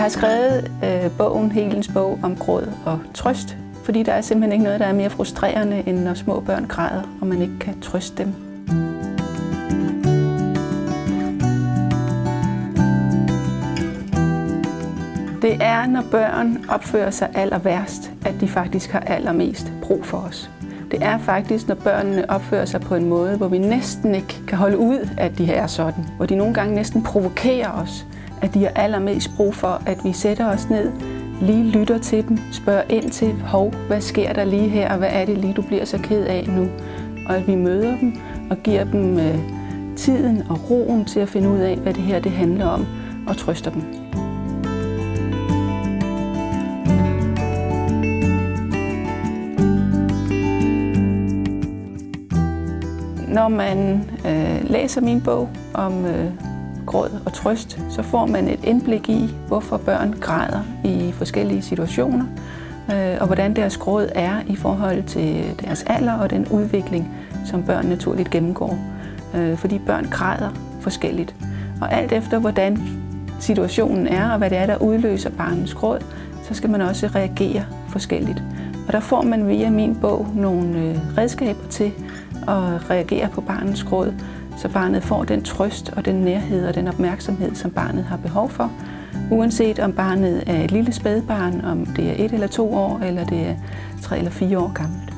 har skrevet øh, bogen Helens bog om gråd og trøst, fordi der er simpelthen ikke noget, der er mere frustrerende, end når små børn græder, og man ikke kan trøste dem. Det er, når børn opfører sig aller værst, at de faktisk har allermest brug for os. Det er faktisk, når børnene opfører sig på en måde, hvor vi næsten ikke kan holde ud, at de er sådan. Hvor de nogle gange næsten provokerer os, at de har allermest brug for, at vi sætter os ned, lige lytter til dem, spørger ind til, hov, hvad sker der lige her, og hvad er det lige, du bliver så ked af nu? Og at vi møder dem og giver dem øh, tiden og roen til at finde ud af, hvad det her det handler om, og trøster dem. Når man øh, læser min bog om øh, gråd og trøst, så får man et indblik i, hvorfor børn græder i forskellige situationer, øh, og hvordan deres gråd er i forhold til deres alder og den udvikling, som børn naturligt gennemgår. Øh, fordi børn græder forskelligt. Og alt efter hvordan situationen er, og hvad det er, der udløser barnets gråd, så skal man også reagere forskelligt. Og der får man via min bog nogle øh, redskaber til at reagere på barnets gråd, så barnet får den trøst og den nærhed og den opmærksomhed, som barnet har behov for, uanset om barnet er et lille spædbarn, om det er et eller to år, eller det er tre eller fire år gammelt.